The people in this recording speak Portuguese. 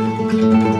Música